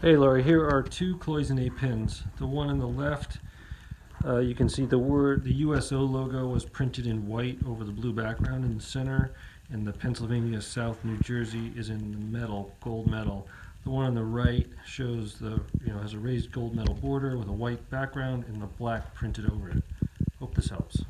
Hey Laurie, here are two cloisonne pins. The one on the left, uh, you can see the word, the USO logo was printed in white over the blue background in the center, and the Pennsylvania South New Jersey is in the metal, gold metal. The one on the right shows the, you know, has a raised gold metal border with a white background and the black printed over it. Hope this helps.